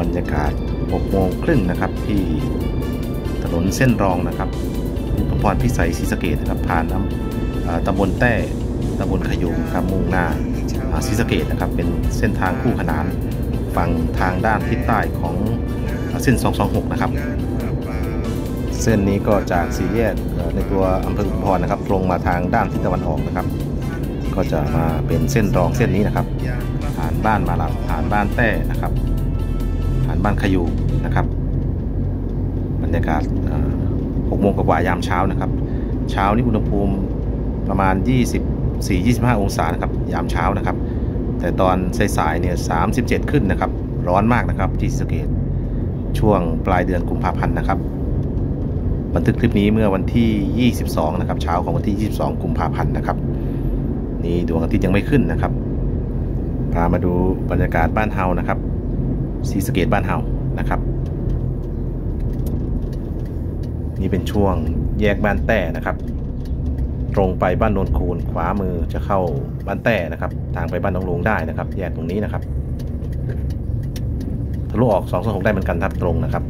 บรรยากาศ6โมงครึ่งนะครับ ที่ถนนเส้นรองนะครับอุทุมพรพิสัยศรีสะเกดนะครับผ่านน้ำตำบลแต้ตำบลขยุงครับมุ่งหน้าศรีสะเกดนะครับ เป็นเส้นทางคู่ขนานฝั่งทางด้านทิศใต้ของเส้น 226 นะครับ เส้นนี้ก็จากสี่แยกในตัวอำเภออุพรนะครับ ตรงมาทางด้านทิศตะวันออกนะครับ ก็จะมาเป็นเส้นรองเส้นนี้นะครับ ผ่านบ้านมาลับผ่านบ้านแต้นะครับ บ้านขยูนะครับบรรยากาศ6โมงกว่ายามเช้านะครับ เช้านี้อุณหภูมิประมาณ 24-25 องศานะครับยามเช้านะครับ แต่ตอนสายๆเนี่ย 37 ขึ้นนะครับ ร้อนมากนะครับที่สเกตช่วงปลายเดือนกุมภาพันธ์นะครับ บันทึกคลิปนี้เมื่อวันที่ 22 นะครับ เช้าของวันที่ 22 กุมภาพันธ์นะครับ นี่ดวงอาทิตย์ยังไม่ขึ้นนะครับพามาดูบรรยากาศบ้านเฮานะครับ สีสเกตบ้านเฮานะครับ นี่เป็นช่วงแยกบ้านแต้นะครับ ตรงไปบ้านโนนคูนขวามือจะเข้าบ้านแต้นะครับ ทางไปบ้านน้องลวงได้นะครับ แยกตรงนี้นะครับทะลุออก2 2 6ได้เหมือนกันทับตรงนะครับ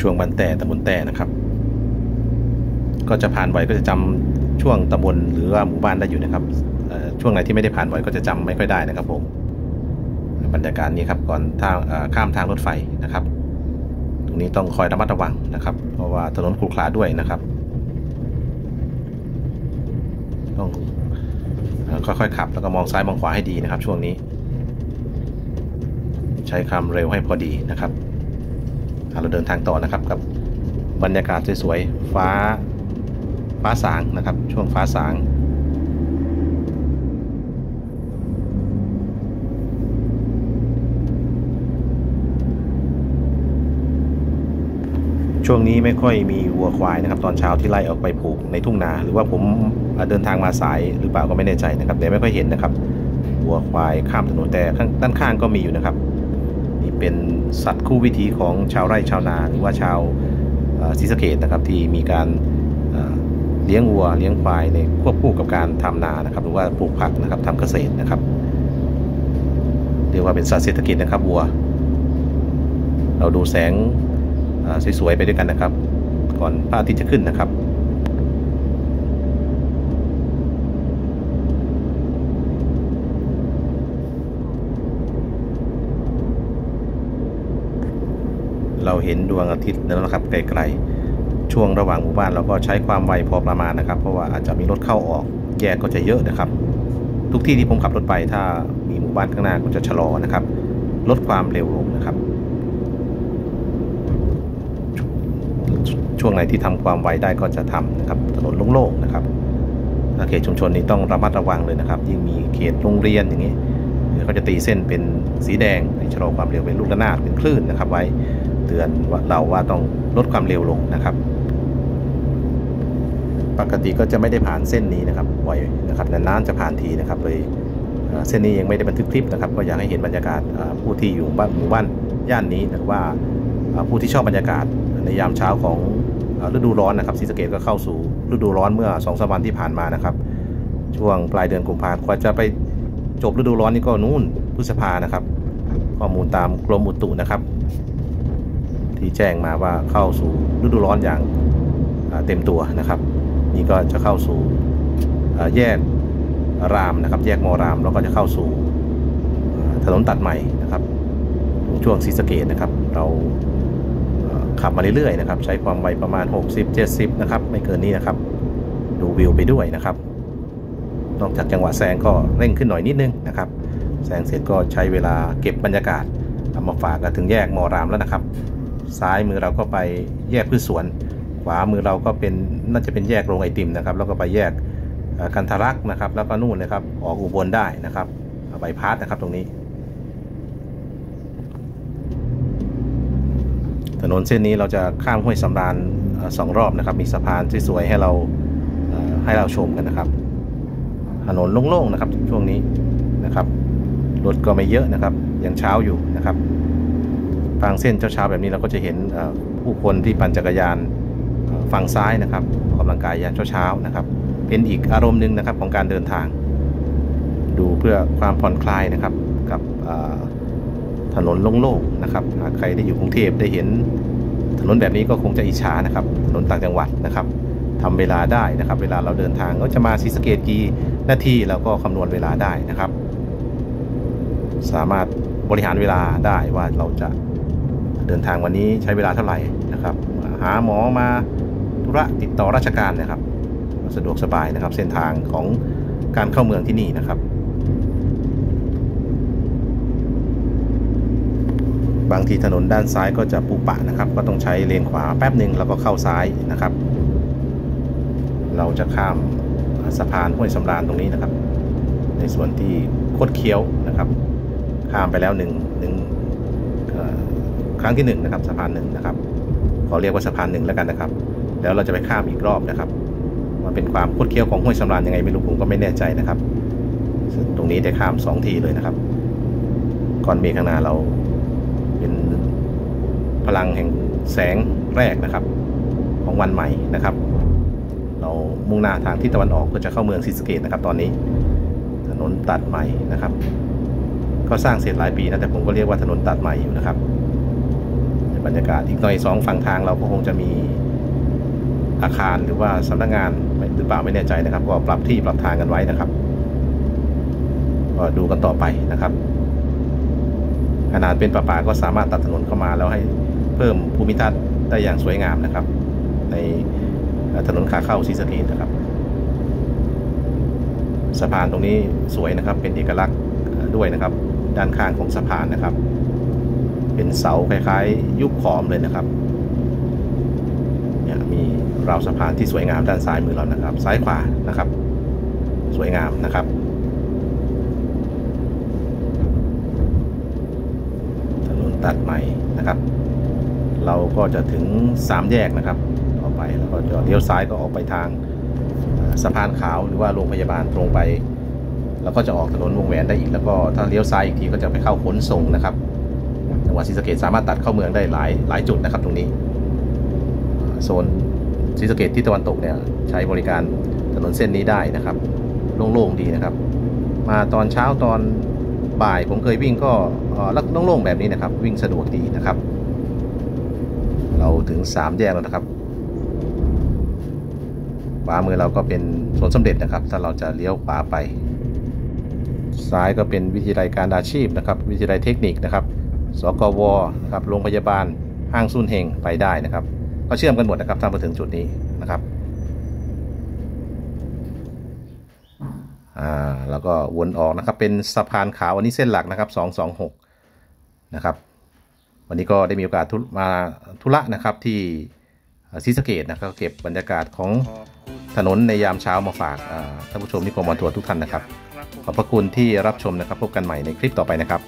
ช่วงบ้านแต้ตำบลแต้นะครับ ก็จะผ่านบ่อยก็จะจำช่วงตำบลหรือว่าหมู่บ้านได้อยู่นะครับ ช่วงไหนที่ไม่ได้ผ่านบ่อยก็จะจำไม่ค่อยได้นะครับผมบรรยากาศนี้ครับก่อนทางข้ามทางรถไฟนะครับ ตรงนี้ต้องคอยระมัดระวังนะครับ เพราะว่าถนนขรุขระด้วยนะครับ ต้องค่อยๆขับแล้วก็มองซ้ายมองขวาให้ดีนะครับ ช่วงนี้ ใช้ความเร็วให้พอดีนะครับเราเดินทางต่อนะครับกับบรรยากาศสวยๆฟ้าฟ้าสางนะครับ ช่วงฟ้าสาง ช่วงนี้ไม่ค่อยมีวัวควายนะครับ ตอนเช้าที่ไล่ออกไปผูกในทุ่งนา หรือว่าผมเดินทางมาสายหรือเปล่าก็ไม่แน่ใจนะครับแต่ไม่ค่อยเห็นนะครับวัวควายข้ามถนนแต่ด้านข้างก็มีอยู่นะครับ นี่เป็นสัตว์คู่วิถีของชาวไร่ชาวนา หรือว่าชาวศรีสะเกดนะครับที่มีการเลี้ยงวัวเลี้ยงควายในควบคู่กับการทำนานะครับ หรือว่าปลูกผักนะครับทำเกษตรนะครับเรียกว่าเป็นสัตว์เศรษฐกิจนะครับวัว เราดูแสง สวยๆไปด้วยกันนะครับ ก่อนพระอาทิตย์จะขึ้นนะครับเราเห็นดวงอาทิตย์แล้วนะครับไกลๆ ช่วงระหว่างหมู่บ้านเราก็ใช้ความไวพอประมาณนะครับ เพราะว่าอาจจะมีรถเข้าออกแยกก็จะเยอะนะครับ ทุกที่ที่ผมขับรถไปถ้ามีหมู่บ้านข้างหน้าก็จะชะลอนะครับ ลดความเร็วลงนะครับ ช่วงไหนที่ทำความไวได้ก็จะทำนะครับถนนโล่งๆนะครับเขตชุมชนนี้ต้องระมัดระวังเลยนะครับ ยิ่งมีเขตโรงเรียนอย่างนี้เขาจะตีเส้นเป็นสีแดงให้ชะลอความเร็วเป็นลูกระนาดเป็นคลื่นนะครับ ไว้เตือนว่าเราว่าต้องลดความเร็วลงนะครับ ปกติก็จะไม่ได้ผ่านเส้นนี้นะครับบ่อยนะครับนานๆจะผ่านทีนะครับเลยเส้นนี้ยังไม่ได้บันทึกคลิปนะครับ ก็อยากให้เห็นบรรยากาศผู้ที่อยู่บ้านหมู่บ้านย่านนี้หรือว่าผู้ที่ชอบบรรยากาศ ในยามเช้าของฤดูร้อนนะครับศรีสะเกดก็เข้าสู่ฤดูร้อนเมื่อ2อสวันที่ผ่านมานะครับ ช่วงปลายเดือนกุมภาพันธ์กว่าจะไปจบฤดูร้อนนี่ก็นู่นพฤษภานะครับ ข้อมูลตามกรมอุตุนะครับ ที่แจ้งมาว่าเข้าสู่ฤดูร้อนอย่างเต็มตัวนะครับ นี่ก็จะเข้าสู่แยกรามนะครับ แยกมอรามแล้วก็จะเข้าสู่ถนนตัดใหม่นะครับช่วงศรีสะเกดนะครับ เรา ขับมาเรื่อยๆนะครับ ใช้ความไวประมาณ 60-70 นะครับ ไม่เกินนี้นะครับ ดูวิวไปด้วยนะครับ นอกจากจังหวะแซงก็เร่งขึ้นหน่อยนิดนึงนะครับ แซงเสร็จก็ใช้เวลาเก็บบรรยากาศเอามาฝากกันถึงแยกมอรามแล้วนะครับ ซ้ายมือเราก็ไปแยกพืชสวน ขวามือเราก็เป็นน่าจะเป็นแยกโรงไอติมนะครับ แล้วก็ไปแยกกันทรักนะครับ แล้วก็นู่นนะครับ ออกอุบลได้นะครับใบพาสนะครับตรงนี้ นนเส้นนี้เราจะข้ามห้วยสำราญสองรอบนะครับ มีสะพานที่สวยให้เราให้เราชมกันนะครับ ถนนโล่งๆนะครับช่วงนี้นะครับรถก็ไม่เยอะนะครับยังเช้าอยู่นะครับทางเส้นเช้าๆแบบนี้เราก็จะเห็นผู้คนที่ปั่นจักรยานฝั่งซ้ายนะครับออกกำลังกายยามเช้าๆนะครับ เป็นอีกอารมณ์หนึ่งนะครับของการเดินทาง ดูเพื่อความผ่อนคลายนะครับอ่า ถนนโล่งๆนะครับหากใครได้อยู่กรุงเทพได้เห็น ถนนแบบนี้ก็คงจะอิจฉานะครับ ถนนต่างจังหวัดนะครับทำเวลาได้นะครับ เวลาเราเดินทางก็จะมาศรีสะเกดกี่นาทีเราก็คำนวณเวลาได้นะครับ สามารถบริหารเวลาได้ว่าเราจะเดินทางวันนี้ใช้เวลาเท่าไหร่นะครับ หาหมอมาธุระติดต่อราชการนะครับ สะดวกสบายนะครับ เส้นทางของการเข้าเมืองที่นี่นะครับ บางทีถนนด้านซ้ายก็จะปุปะนะครับ ก็ต้องใช้เลนขวาแป๊บหนึ่งแล้วก็เข้าซ้ายนะครับ เราจะข้ามสะพานห้วยสำราญตรงนี้นะครับ ในส่วนที่โคดเคี้ยวนะครับ ข้ามไปแล้วหนึ่งหนึ่งครั้งที่หนึ่งนะครับสะพานหนึ่งนะครับขอเรียกว่าสะพานหนึ่งแล้วกันนะครับ แล้วเราจะไปข้ามอีกรอบนะครับมันเป็นความโคดเคี้ยวของห้วยสำราญยังไงไม่รู้ผมก็ไม่แน่ใจนะครับ ตรงนี้ได้ข้ามสองทีเลยนะครับก้อนเมฆข้างหน้าเรา เป็นพลังแห่งแสงแรกนะครับ ของวันใหม่นะครับ เรามุ่งหน้าทางทิศตะวันออกเพื่อจะเข้าเมืองศรีสเกดนะครับ ตอนนี้ถนนตัดใหม่นะครับ ก็สร้างเสร็จหลายปีนะแต่ผมก็เรียกว่าถนนตัดใหม่อยู่นะครับบรรยากาศอีกหน่อยสองฝั่งทางเราก็คงจะมีอาคารหรือว่าสำนักงานหรือเปล่าไม่แน่ใจนะครับ ก็ปรับที่ปรับทางกันไว้นะครับก็ดูกันต่อไปนะครับ ขนาดเป็นป่าปาก็สามารถตัดถนนเข้ามาแล้วให้เพิ่มภูมิทัศน์ได้อย่างสวยงามนะครับ ในถนนขาเข้าศรีสะเกษนะครับสะพานตรงนี้สวยนะครับ เป็นเอกลักษณ์ด้วยนะครับ ด้านข้างของสะพานนะครับ เป็นเสาคล้ายๆ ยุคขอมเลยนะครับเนี่ยมีราวสะพานที่สวยงามด้านซ้ายมือเรานะครับ ซ้ายขวานะครับ สวยงามนะครับ ตัดใหม่นะครับ เราก็จะถึงสามแยกนะครับออกไปแล้วก็จะเลี้ยวซ้ายก็ออกไปทางสะพานขาวหรือว่าโรงพยาบาลตรงไป แล้วก็จะออกถนนวงแหวนได้อีก แล้วก็ถ้าเลี้ยวซ้ายอีกทีก็จะไปเข้าขนส่งนะครับจังหวัดศรีสะเกดสามารถตัดเข้าเมืองได้หลายหลายจุดนะครับ ตรงนี้โซนศรีสะเกดที่ตะวันตกเนี่ยใช้บริการถนนเส้นนี้ได้นะครับ โล่งๆดีนะครับ มาตอนเช้าตอนบ่ายผมเคยวิ่งก็ โล่งๆแบบนี้นะครับ วิ่งสะดวกดีนะครับ เราถึงสามแยกแล้วนะครับขวามือเราก็เป็นสวนสมเด็จนะครับ ถ้าเราจะเลี้ยวขวาไป ซ้ายก็เป็นวิทยาลัยการอาชีพนะครับ วิทยาลัยเทคนิคนะครับ สกวนะครับ โรงพยาบาล ห้างซุนเฮงไปได้นะครับ ก็เชื่อมกันหมดนะครับถ้ามาถึงจุดนี้นะครับ อ่า แล้วก็วนออกนะครับ เป็นสะพานขาวอันนี้เส้นหลักนะครับ 226 นะครับ วันนี้ก็ได้มีโอกาสทุมาธุระนะครับที่ศรีสะเกดนะครับเก็บบรรยากาศของถนนในยามเช้ามาฝากท่านผู้ชมนิคมวันทัวร์ทุกท่านนะครับ ขอบพระคุณที่รับชมนะครับ พบกันใหม่ในคลิปต่อไปนะครับ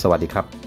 สวัสดีครับ